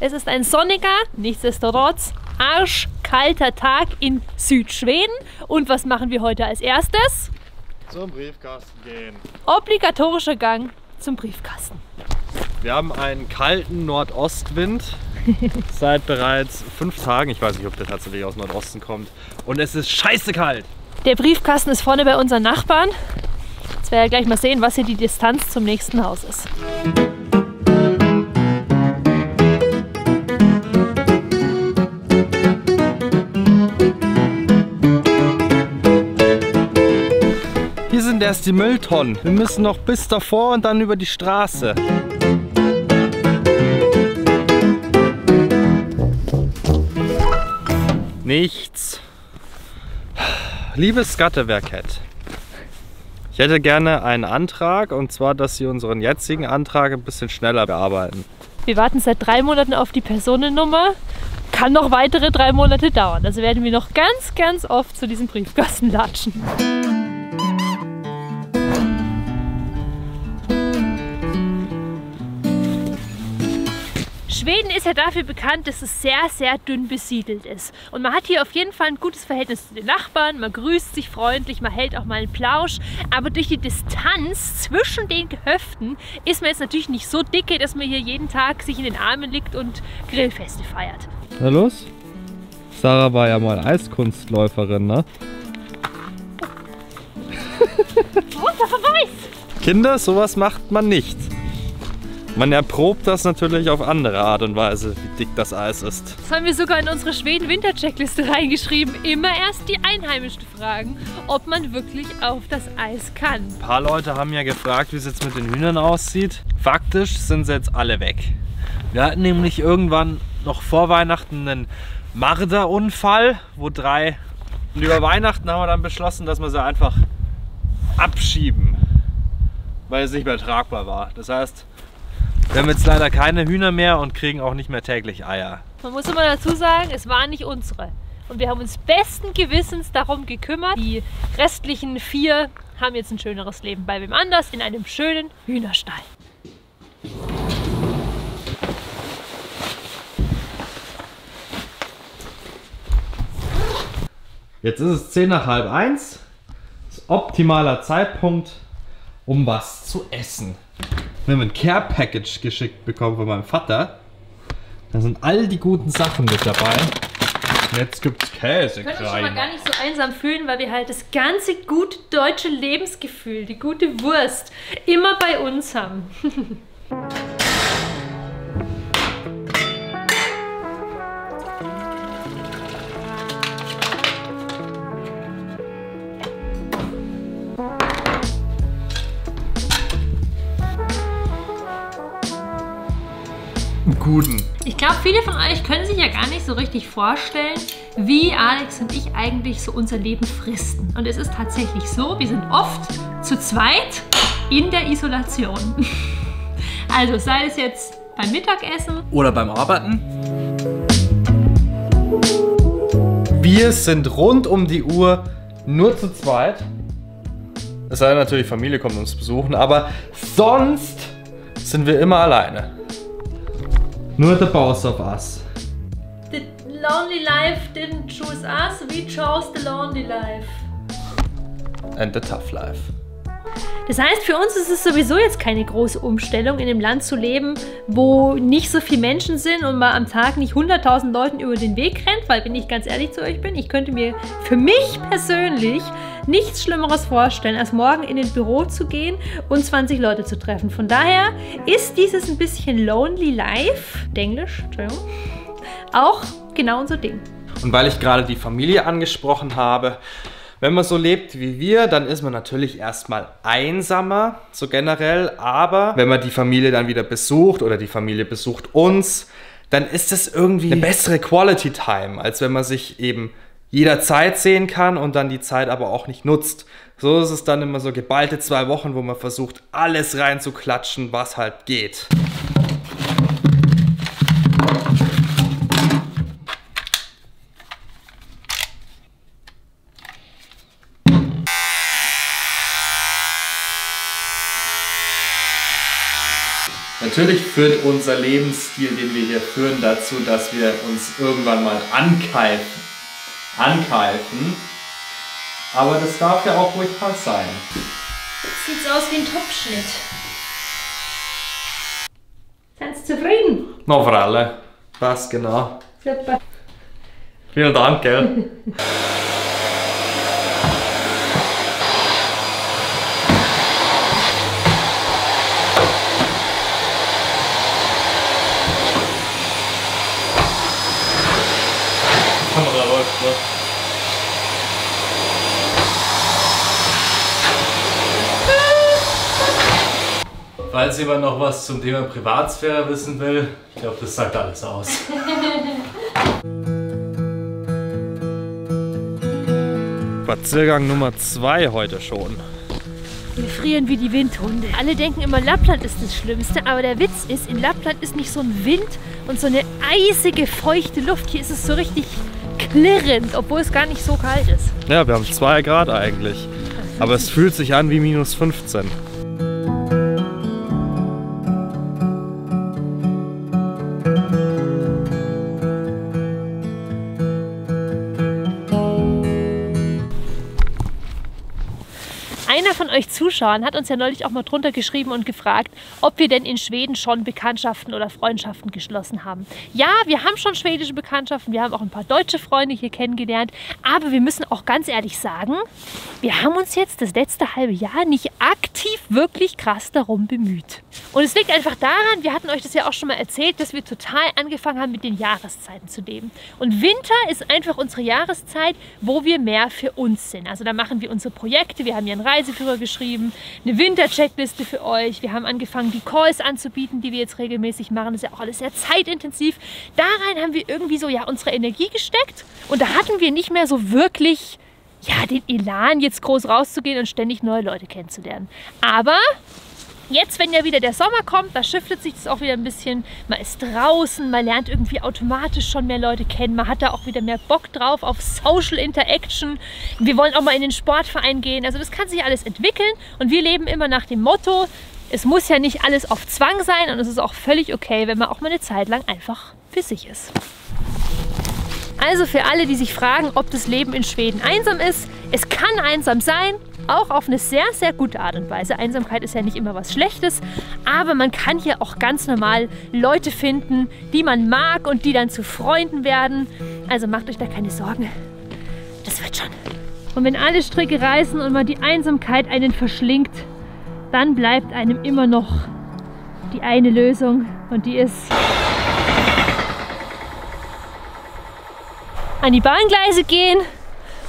Es ist ein sonniger, nichtsdestotrotz arschkalter Tag in Südschweden. Und was machen wir heute als erstes? Zum Briefkasten gehen. Obligatorischer Gang zum Briefkasten. Wir haben einen kalten Nordostwind seit bereits fünf Tagen. Ich weiß nicht, ob der tatsächlich aus Nordosten kommt. Und es ist scheiße kalt. Der Briefkasten ist vorne bei unseren Nachbarn. Jetzt werden wir gleich mal sehen, was hier die Distanz zum nächsten Haus ist. Sind erst die Mülltonnen. Wir müssen noch bis davor und dann über die Straße. Nichts. Liebes Skattewerkett, ich hätte gerne einen Antrag und zwar, dass Sie unseren jetzigen Antrag ein bisschen schneller bearbeiten. Wir warten seit drei Monaten auf die Personennummer. Kann noch weitere drei Monate dauern. Also werden wir noch ganz, ganz oft zu diesem Briefkasten latschen. Schweden ist ja dafür bekannt, dass es sehr, sehr dünn besiedelt ist. Und man hat hier auf jeden Fall ein gutes Verhältnis zu den Nachbarn, man grüßt sich freundlich, man hält auch mal einen Plausch. Aber durch die Distanz zwischen den Gehöften ist man jetzt natürlich nicht so dicke, dass man hier jeden Tag sich in den Armen liegt und Grillfeste feiert. Na los? Sarah war ja mal Eiskunstläuferin, ne? Runter Verweis! Kinder, sowas macht man nicht. Man erprobt das natürlich auf andere Art und Weise, wie dick das Eis ist. Das haben wir sogar in unsere Schweden-Winter-Checkliste reingeschrieben. Immer erst die Einheimischen fragen, ob man wirklich auf das Eis kann. Ein paar Leute haben ja gefragt, wie es jetzt mit den Hühnern aussieht. Faktisch sind sie jetzt alle weg. Wir hatten nämlich irgendwann noch vor Weihnachten einen Marderunfall, wo drei... Und über Weihnachten haben wir dann beschlossen, dass wir sie einfach abschieben, weil es nicht mehr tragbar war. Das heißt, wir haben jetzt leider keine Hühner mehr und kriegen auch nicht mehr täglich Eier. Man muss immer dazu sagen, es waren nicht unsere. Und wir haben uns besten Gewissens darum gekümmert. Die restlichen vier haben jetzt ein schöneres Leben bei wem anders in einem schönen Hühnerstall. Jetzt ist es 10 nach halb eins. Das ist optimaler Zeitpunkt, um was zu essen. Wir haben ein Care-Package geschickt bekommen von meinem Vater. Da sind all die guten Sachen mit dabei. Und jetzt gibt es Käse. Mich schon mal gar nicht so einsam fühlen, weil wir halt das ganze gute deutsche Lebensgefühl, die gute Wurst, immer bei uns haben. Guten. Ich glaube, viele von euch können sich ja gar nicht so richtig vorstellen, wie Alex und ich eigentlich so unser Leben fristen. Und es ist tatsächlich so, wir sind oft zu zweit in der Isolation. Also sei es jetzt beim Mittagessen Oder beim Arbeiten. Wir sind rund um die Uhr nur zu zweit. Es sei denn natürlich, Familie kommt uns besuchen, aber sonst sind wir immer alleine. Nur er the boss of us. The lonely life didn't choose us, we chose the lonely life. And the tough life. Das heißt, für uns ist es sowieso jetzt keine große Umstellung, in einem Land zu leben, wo nicht so viele Menschen sind und man am Tag nicht 100.000 Leuten über den Weg rennt, weil, wenn ich ganz ehrlich zu euch bin, ich könnte mir für mich persönlich nichts Schlimmeres vorstellen, als morgen in ein Büro zu gehen und 20 Leute zu treffen. Von daher ist dieses ein bisschen Lonely Life, Englisch, Entschuldigung, auch genau unser Ding. Und weil ich gerade die Familie angesprochen habe, wenn man so lebt wie wir, dann ist man natürlich erstmal einsamer, so generell. Aber wenn man die Familie dann wieder besucht oder die Familie besucht uns, dann ist das irgendwie eine bessere Quality Time, als wenn man sich eben jederzeit sehen kann und dann die Zeit aber auch nicht nutzt. So ist es dann immer so geballte zwei Wochen, wo man versucht, alles reinzuklatschen, was halt geht. Natürlich führt unser Lebensstil, den wir hier führen, dazu, dass wir uns irgendwann mal ankeifen. Ankeifen. Aber das darf ja auch ruhig mal sein. Sieht aus wie ein Topfschnitt. Ganz zufrieden? Na, für alle. Passt genau. Super. Vielen Dank, gell? Falls jemand noch was zum Thema Privatsphäre wissen will, ich glaube, das sagt alles aus. Spaziergang Nummer 2 heute schon. Wir frieren wie die Windhunde. Alle denken immer, Lappland ist das Schlimmste, aber der Witz ist, in Lappland ist nicht so ein Wind und so eine eisige, feuchte Luft. Hier ist es so richtig klirrend, obwohl es gar nicht so kalt ist. Ja, wir haben 2 Grad eigentlich. Aber es fühlt sich an wie minus 15. Zuschauern hat uns ja neulich auch mal drunter geschrieben und gefragt, ob wir denn in Schweden schon Bekanntschaften oder Freundschaften geschlossen haben. Ja, wir haben schon schwedische Bekanntschaften, wir haben auch ein paar deutsche Freunde hier kennengelernt, aber wir müssen auch ganz ehrlich sagen, wir haben uns jetzt das letzte halbe Jahr nicht aktiv wirklich krass darum bemüht. Und es liegt einfach daran, wir hatten euch das ja auch schon mal erzählt, dass wir total angefangen haben, mit den Jahreszeiten zu leben. Und Winter ist einfach unsere Jahreszeit, wo wir mehr für uns sind. Also da machen wir unsere Projekte, wir haben ja einen Reiseführer geschrieben, eine Winter-Checkliste für euch. Wir haben angefangen, die Calls anzubieten, die wir jetzt regelmäßig machen. Das ist ja auch alles sehr zeitintensiv. Da rein haben wir irgendwie so ja unsere Energie gesteckt und da hatten wir nicht mehr so wirklich ja, den Elan, jetzt groß rauszugehen und ständig neue Leute kennenzulernen. Aber jetzt, wenn ja wieder der Sommer kommt, da shiftet sich das auch wieder ein bisschen. Man ist draußen, man lernt irgendwie automatisch schon mehr Leute kennen. Man hat da auch wieder mehr Bock drauf auf Social Interaction. Wir wollen auch mal in den Sportverein gehen. Also das kann sich alles entwickeln. Und wir leben immer nach dem Motto, es muss ja nicht alles auf Zwang sein und es ist auch völlig okay, wenn man auch mal eine Zeit lang einfach für sich ist. Also für alle, die sich fragen, ob das Leben in Schweden einsam ist, es kann einsam sein, auch auf eine sehr, sehr gute Art und Weise. Einsamkeit ist ja nicht immer was Schlechtes, aber man kann hier auch ganz normal Leute finden, die man mag und die dann zu Freunden werden. Also macht euch da keine Sorgen. Das wird schon. Und wenn alle Stricke reißen und mal die Einsamkeit einen verschlingt, dann bleibt einem immer noch die eine Lösung und die ist an die Bahngleise gehen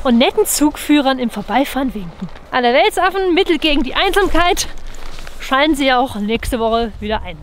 und netten Zugführern im Vorbeifahren winken. Allerweltsaffen, Mittel gegen die Einsamkeit, schalten sie auch nächste Woche wieder ein.